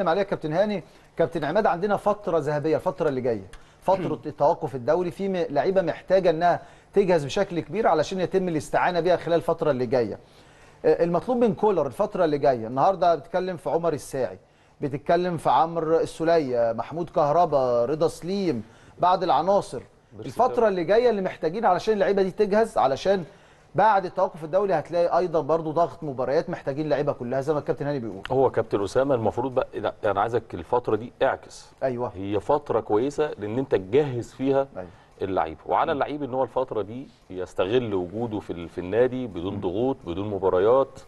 بنتكلم عليها كابتن هاني. كابتن عماد عندنا فترة ذهبية الفترة اللي جاية. فترة التوقف الدولي. في لعيبة محتاجة إنها تجهز بشكل كبير علشان يتم الاستعانة بيها خلال الفترة اللي جاية. آه، المطلوب من كولر الفترة اللي جاية النهارده بتتكلم في عمر الساعي بتتكلم في عمرو السولية محمود كهربا رضا سليم بعض العناصر. الفترة اللي جاية اللي محتاجين علشان اللعيبة دي تجهز علشان بعد التوقف الدولي هتلاقي أيضا برضو ضغط مباريات محتاجين لعيبة كلها زي ما الكابتن هاني بيقول. هو كابتن أسامة المفروض بقى أنا عايزك الفترة دي اعكس. أيوه. هي فترة كويسة لأن أنت تجهز فيها أيوة. اللعيب. وعلى اللعيب إن هو الفترة دي يستغل وجوده في في النادي بدون ضغوط بدون مباريات.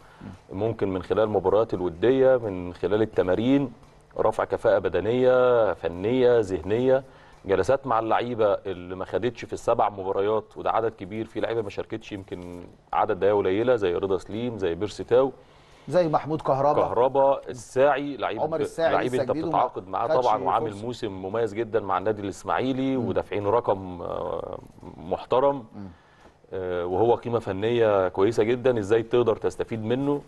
ممكن من خلال المباريات الودية من خلال التمارين رفع كفاءة بدنية فنية ذهنية. جلسات مع اللعيبة اللي ما خدتش في السبع مباريات وده عدد كبير في لعيبة ما شاركتش يمكن عدد دقايق قليلة زي رضا سليم زي بيرسي تاو. زي محمود كهربا. كهربا الساعي لعيب عمر الساعي لعيب انت بتتعاقد معاه طبعا وعامل. موسم مميز جدا مع النادي الإسماعيلي ودافعين رقم آه، محترم. آه، وهو قيمة فنية كويسة جدا إزاي تقدر تستفيد منه؟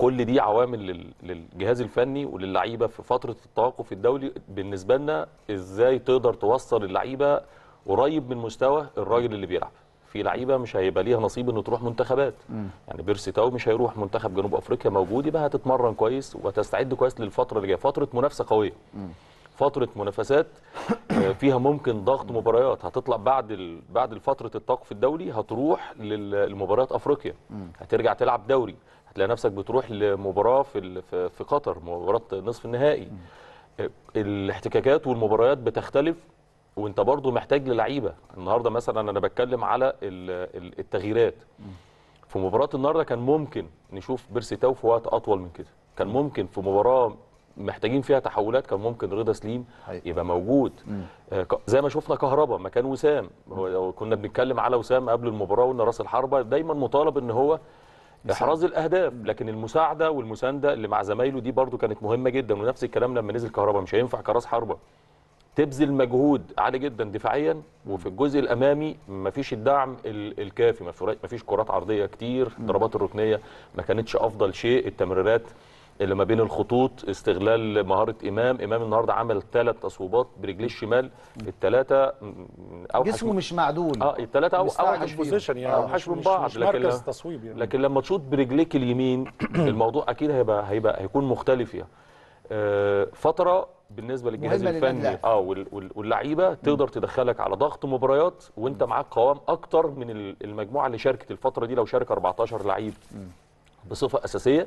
كل دي عوامل لل- للجهاز الفني وللعيبة في فترة التوقف الدولي. بالنسبة لنا إزاي تقدر توصل اللعيبة قريب من مستوى الراجل اللي بيلعب؟ في لعيبة مش هيبقى ليها نصيب إنه تروح منتخبات. يعني بيرسي تاو مش هيروح منتخب جنوب أفريقيا موجود يبقى هتتمرن كويس وتستعد كويس للفترة اللي جاية. فترة منافسة قوية. فترة منافسات آه، فيها ممكن ضغط مباريات. هتطلع بعد ال... بعد فترة التوقف الدولي هتروح لل- لمباريات أفريقيا. هترجع تلعب دوري. هتلاقي نفسك بتروح لمباراة في. في قطر مباراة نصف النهائي. الاحتكاكات والمباريات بتختلف وانت برضو محتاج للعيبة. النهارده مثلا أنا بتكلم على ال- ال- التغييرات. في مباراة النهارده كان ممكن نشوف بيرسي تاو في وقت أطول من كده. كان ممكن في مباراة محتاجين فيها تحولات كان ممكن رضا سليم حقيقي. يبقى موجود. آه، زي ما شفنا كهربا مكان وسام. هو كنا بنتكلم على وسام قبل المباراة وإن راس الحربة دايما مطالب إن هو إحراز الأهداف لكن المساعدة والمساندة اللي مع زمايله دي برضو كانت مهمة جدا ونفس الكلام لما نزل كهربا مش هينفع كراس حربة. تبذل مجهود عالي جدا دفاعيا وفي الجزء الأمامي مفيش الدعم ال- الكافي مفيش- مفيش كرات عرضية كتير الضربات الركنية ما كانتش أفضل شيء التمريرات اللي ما بين الخطوط استغلال مهارة إمام. إمام النهارده عمل ثلاث تصويبات برجليه الشمال الثلاثة أوحش جسمه مش معدول. آه الثلاثة أو مستعجل أوحش فيهم. بوزيشن يعني أوحش مش- من مش- بعض. مش لكن مركز تصويب يعني. لكن لما تشوط برجليك اليمين الموضوع أكيد هيبقى هيبقى هيكون مختلف يعني. آه، فترة بالنسبة للجهاز الفني. آه وال- وال- واللعيبة تقدر تدخلك على ضغط مباريات وأنت معاك قوام أكتر من ال- المجموعة اللي شاركت الفترة دي لو شارك 14 لعيب بصفة أساسية.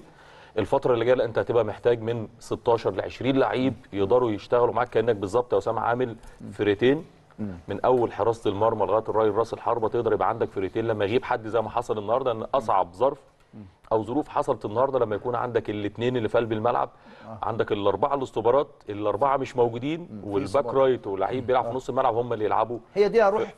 الفترة اللي جاية لا، أنت هتبقى محتاج من 16 ل 20 لعيب يقدروا يشتغلوا معاك كأنك بالظبط يا اسامه عامل فرقتين من أول حراسة المرمى لغاية الراجل رأس الحربة تقدر يبقى عندك فرقتين لما يغيب حد زي ما حصل النهارده إن أصعب ظرف أو ظروف حصلت النهارده لما يكون عندك الاثنين اللي في قلب الملعب عندك الأربعة الاستوبرات الأربعة مش موجودين وال back right ولعيب بيلعب في نص الملعب هم اللي يلعبوا. هي دي هروح